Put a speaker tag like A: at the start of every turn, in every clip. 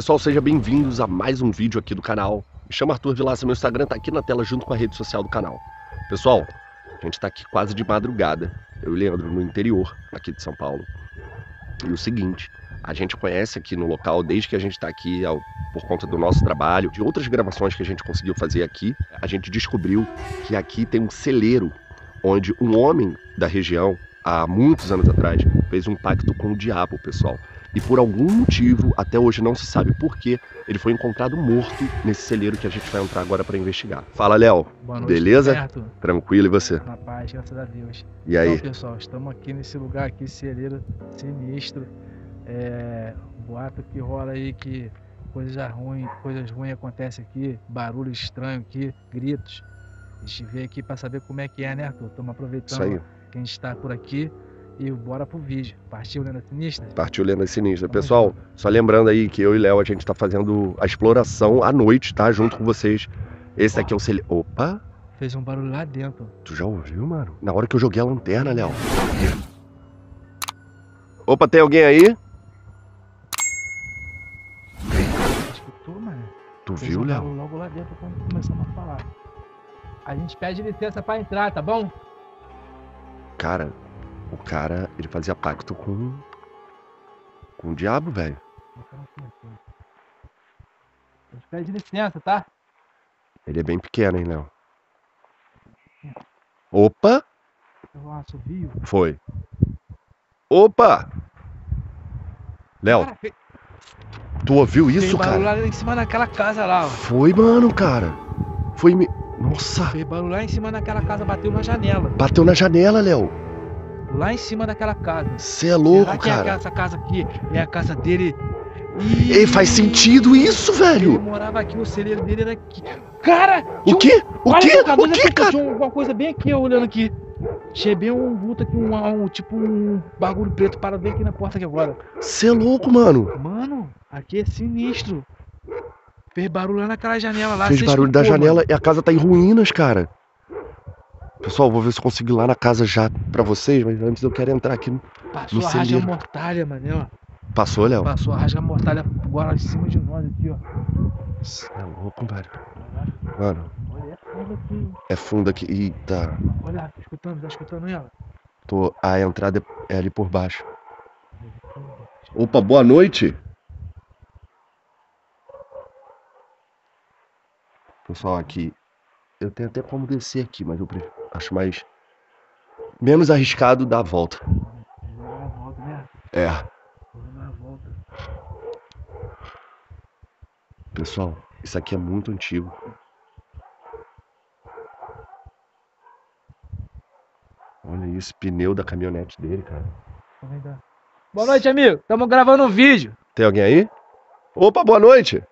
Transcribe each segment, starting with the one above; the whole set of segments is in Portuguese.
A: Pessoal, sejam bem-vindos a mais um vídeo aqui do canal. Me chamo Arthur Vilaça, meu Instagram tá aqui na tela junto com a rede social do canal. Pessoal, a gente tá aqui quase de madrugada, eu e Leandro no interior aqui de São Paulo. E o seguinte, a gente conhece aqui no local desde que a gente está aqui ao, por conta do nosso trabalho, de outras gravações que a gente conseguiu fazer aqui. A gente descobriu que aqui tem um celeiro onde um homem da região, há muitos anos atrás, fez um pacto com o diabo, pessoal. E por algum motivo, até hoje não se sabe por que, ele foi encontrado morto nesse celeiro que a gente vai entrar agora para investigar. Fala, Léo.
B: Boa noite,
A: Beleza?
B: Certo?
A: Tranquilo e você?
B: Na paz, graças a Deus.
A: E aí?
B: Então, pessoal, estamos aqui nesse lugar aqui, celeiro sinistro. É, boato que rola aí que coisas ruins, coisas ruins acontecem aqui, barulho estranho aqui, gritos. A gente veio aqui para saber como é que é, né, Arthur? Estamos
A: Isso
B: aproveitando
A: aí.
B: Que a gente está por aqui e bora pro vídeo. Partiu, Lenda Sinistra?
A: Partiu Lenda Sinistra. Pessoal, só lembrando aí que eu e Léo, a gente tá fazendo a exploração à noite, tá? Junto com vocês. Esse aqui é o celeiro. Opa!
B: Fez um barulho lá dentro.
A: Tu já ouviu, mano? Na hora que eu joguei a lanterna, Léo. Opa, tem alguém aí?
B: Escutou, mano?
A: Tu
B: Fez
A: viu,
B: um
A: Léo?
B: logo lá dentro quando começamos a falar. A gente pede licença para entrar, tá bom?
A: Cara, o cara, ele fazia pacto com. com o diabo, velho.
B: Pede licença, tá?
A: Ele é bem pequeno, hein, Léo? Opa!
B: Eu assobio.
A: Foi. Opa! Léo,
B: Cara,
A: tu ouviu isso,
B: barulho
A: cara?
B: lá em cima daquela casa lá, ó.
A: Foi, mano, cara. Foi. Nossa!
B: Fez barulho lá em cima daquela casa, bateu na janela.
A: Bateu na janela, Léo.
B: Lá em cima daquela casa.
A: Você é louco,
B: é
A: cara.
B: essa casa aqui é a casa dele? Ih,
A: Ei, faz sentido isso,
B: Ele
A: velho.
B: morava aqui, o celeiro dele era aqui. Cara!
A: O
B: tinha um-
A: quê? O
B: Olha
A: quê? O quê,
B: aqui,
A: cara?
B: Tinha uma coisa bem aqui, olhando aqui. Achei bem um vulto aqui, um, um- tipo um bagulho preto parado bem aqui na porta aqui agora.
A: Você é louco, mano.
B: Mano, aqui é sinistro. Fez barulho lá naquela janela lá.
A: Fez barulho da janela
B: mano?
A: e a casa tá em ruínas, cara. Pessoal, vou ver se eu consigo ir lá na casa já pra vocês, mas antes eu quero entrar aqui. no-
B: Passou
A: no
B: a rasga mortalha, mano, ó.
A: Passou, Léo?
B: Passou a rasga mortalha agora em cima de nós aqui, ó.
A: Você é louco, velho. Mano,
B: Olha, é fundo aqui.
A: é fundo aqui. Eita.
B: Olha, tá escutando, tá escutando ela?
A: Tô... A entrada é ali por baixo. Opa, boa noite. Pessoal, aqui. Eu tenho até como descer aqui, mas eu prefiro, acho mais. Menos arriscado dar a volta.
B: Dar a volta, né?
A: É.
B: Dar a volta.
A: Pessoal, isso aqui é muito antigo. Olha isso, pneu da caminhonete dele, cara.
B: Boa noite, amigo. Estamos gravando um vídeo.
A: Tem alguém aí? Opa, boa noite.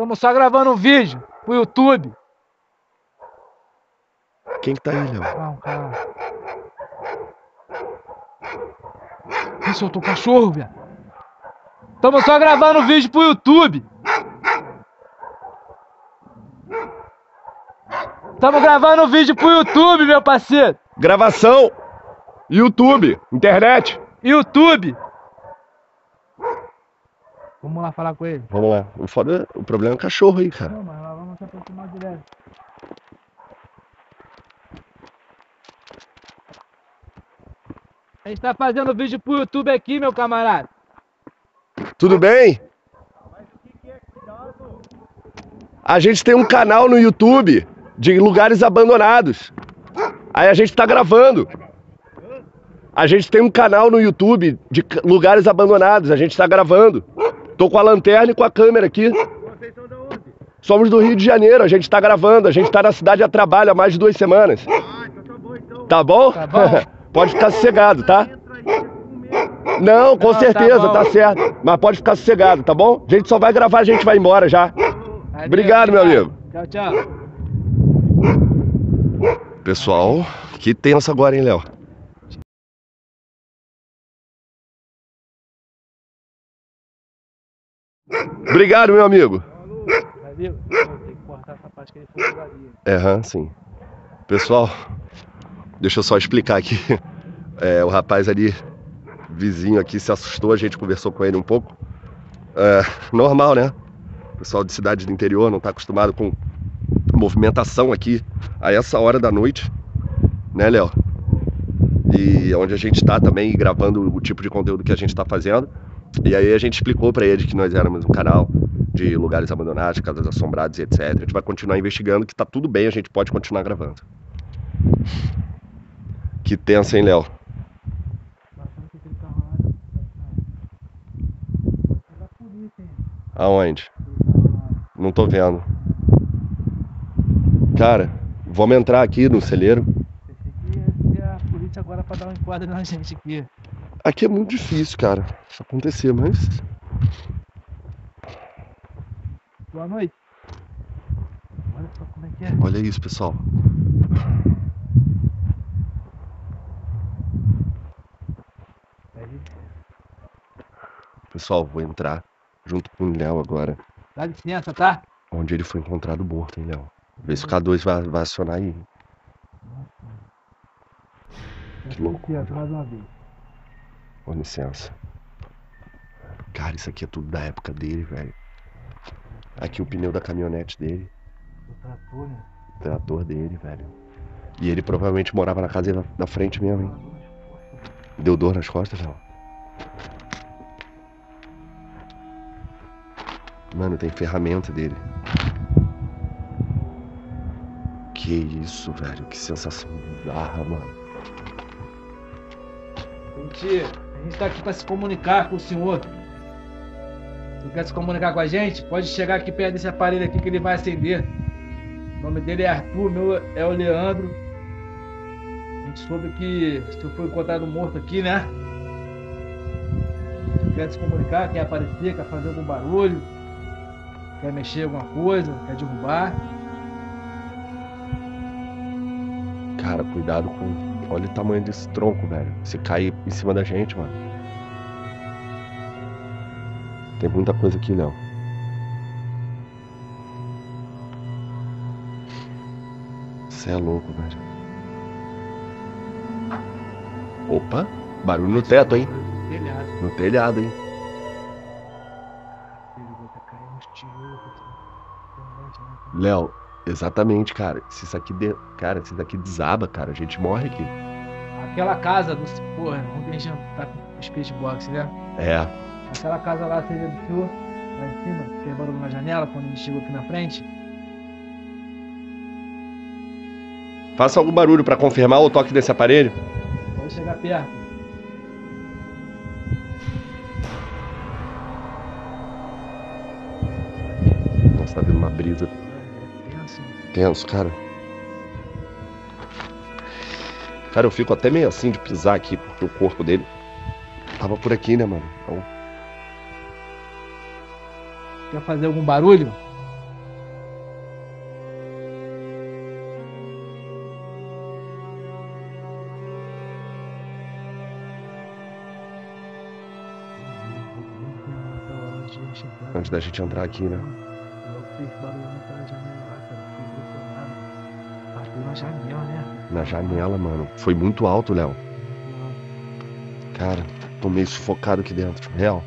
B: Estamos só gravando um vídeo pro YouTube.
A: Quem que tá aí, Léo?
B: Um cara. Ih, soltou o cachorro, velho. Estamos só gravando um vídeo pro YouTube. Estamos gravando um vídeo pro YouTube, meu parceiro.
A: Gravação. YouTube, internet.
B: YouTube. Vamos lá falar com ele.
A: Vamos lá. O, foda, o problema é o cachorro aí, cara.
B: Não, mas nós vamos se aproximar direto. A gente tá fazendo vídeo pro YouTube aqui, meu camarada.
A: Tudo bem? A gente tem um canal no YouTube de lugares abandonados. Aí a gente tá gravando. A gente tem um canal no YouTube de lugares abandonados. A gente tá gravando. Tô com a lanterna e com a câmera aqui.
C: Vocês são de onde?
A: Somos do Rio de Janeiro. A gente tá gravando. A gente tá na cidade a trabalho há mais de duas semanas.
C: Ah, então tá bom então.
A: Tá bom?
B: Tá bom.
A: pode ficar sossegado, tá? Não, com
B: Não, tá
A: certeza,
B: bom.
A: tá certo. Mas pode ficar sossegado, tá bom? A gente só vai gravar, a gente vai embora já.
B: Adeus,
A: Obrigado, meu amigo.
B: Tchau, tchau.
A: Pessoal, que tenso agora, hein, Léo? Obrigado, meu amigo.
B: Valeu. Que cortar essa parte que ele falou dali.
A: É, sim. Pessoal, deixa eu só explicar aqui. É, o rapaz ali, vizinho aqui, se assustou, a gente conversou com ele um pouco. É, normal, né? O pessoal de cidade do interior não está acostumado com movimentação aqui a essa hora da noite, né, Léo? E onde a gente está também gravando o tipo de conteúdo que a gente está fazendo. E aí a gente explicou para eles que nós éramos um canal de lugares abandonados, casas assombradas e etc. A gente vai continuar investigando, que tá tudo bem, a gente pode continuar gravando. Que tenso, hein, Léo? Aonde? Não tô vendo. Cara, vamos entrar aqui no celeiro.
B: Pensei que ia a polícia agora pra dar um enquadro na gente aqui.
A: Aqui é muito difícil, cara, isso acontecer, mas.
B: Boa noite. Olha só como é que é.
A: Olha isso, pessoal. Pessoal, vou entrar junto com o Léo agora,
B: Dá licença, tá?
A: onde ele foi encontrado morto, hein, Léo? Vê se o K2 vai, vai acionar aí. Que loucura.
B: Aqui, ó, mais uma vez.
A: Com licença. Cara, isso aqui é tudo da época dele, velho. Aqui o pneu da caminhonete dele,
B: O trator, né?
A: o trator dele, velho. E ele provavelmente morava na casa da, da frente mesmo, hein? Deu dor nas costas, Léo. Mano, tem ferramenta dele. Que isso, velho. Que sensação bizarra, mano.
B: Gente, a gente tá aqui pra se comunicar com o senhor. Se quer se comunicar com a gente, pode chegar aqui perto desse aparelho aqui que ele vai acender. O nome dele é Arthur, meu é o Leandro. A gente soube que senhor foi encontrado morto aqui, né? Se quer se comunicar, quer aparecer, quer fazer algum barulho, quer mexer alguma coisa, quer derrubar.
A: Cara, cuidado com. Olha o tamanho desse tronco, velho. Se cair em cima da gente, mano. Tem muita coisa aqui, Léo. Você é louco, velho. Opa, barulho no teto, hein?
B: Telhado.
A: No telhado, hein?
B: Tá né?
A: Léo, exatamente, cara. Se isso aqui, de... cara, se isso aqui desaba, cara, a gente morre aqui.
B: Aquela casa do. Porra, a gente tá com speed box, né?
A: É,
B: Aquela casa lá seria do senhor, lá em cima, tem barulho na janela quando a gente chegou aqui na frente.
A: faça algum barulho pra confirmar o toque desse aparelho.
B: Pode chegar perto.
A: Nossa, tá vindo uma brisa
B: tenso.
A: tenso, cara. Cara, eu fico até meio assim de pisar aqui, porque o corpo dele tava por aqui, né, mano? Então,
B: Quer fazer algum barulho?
A: antes da gente entrar aqui, né?
B: Eu fiz barulho naquela janela na janela, né?
A: Na janela, mano. Foi muito alto, Léo. Cara, tô meio sufocado aqui dentro. Real.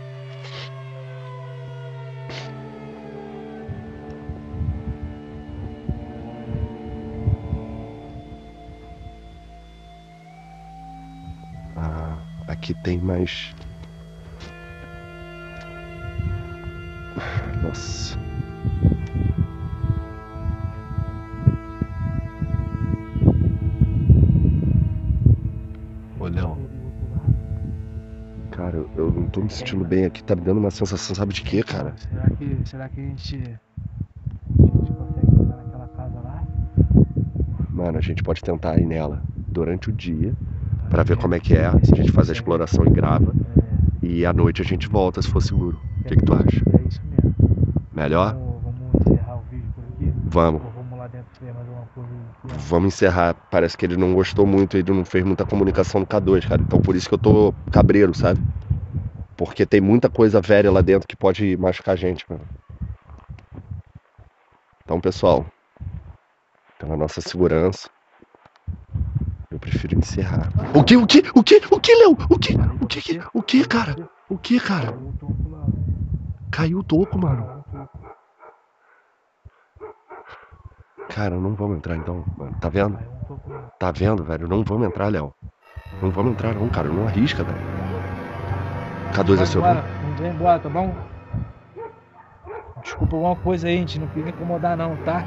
A: Ah, aqui tem mais. Nossa. Tô me sentindo bem aqui. Tá me dando uma sensação, sabe de quê, cara?
B: Será que, será que a gente. A gente consegue entrar naquela casa lá?
A: Mano, a gente pode tentar ir nela durante o dia pra ver como é que é. A gente faz a exploração e grava. E à noite a gente volta se for seguro. O que, que tu acha?
B: É isso mesmo.
A: Melhor?
B: Vamos, encerrar o vídeo por aqui?
A: Vamos.
B: Vamos lá dentro ver mais alguma coisa? aqui, ó?
A: Vamos encerrar. Parece que ele não gostou muito, ele não fez muita comunicação no K2, cara. Então por isso que eu tô cabreiro, sabe? Porque tem muita coisa velha lá dentro que pode machucar a gente, mano. Então, pessoal, pela nossa segurança, eu prefiro encerrar. O que, o que, o que, o que, Léo? O que, o que, o que, cara? O que, cara? Caiu o toco, mano. Cara, não vamos entrar então, mano. Tá vendo? Tá vendo, velho? Não vamos entrar, Léo. Não vamos entrar não, cara. Não arrisca, velho. K2 é seu
B: embora, não vem embora, tá bom? Desculpa alguma coisa aí, a gente não queria incomodar não, tá?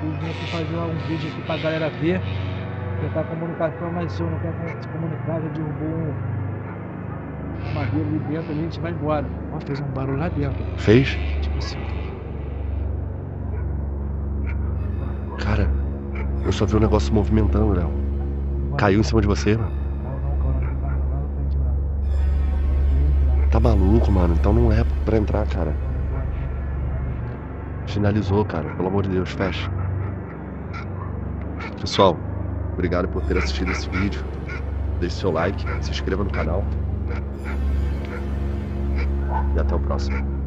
B: Fui vir aqui fazer um vídeo aqui pra galera ver. Tentar comunicação, mas se eu não quero se comunicar, já derrubou um madeira ali dentro ali, a gente vai embora. Ó, fez um barulho lá dentro.
A: Fez?
B: Tipo assim.
A: Cara, eu só vi o negócio movimentando, Léo. Caiu em cima de você, mano. Tá maluco, mano. Então não é pra entrar, cara. Finalizou, cara. Pelo amor de Deus, fecha. Pessoal, obrigado por ter assistido esse vídeo. Deixe seu like, se inscreva no canal. E até o próximo.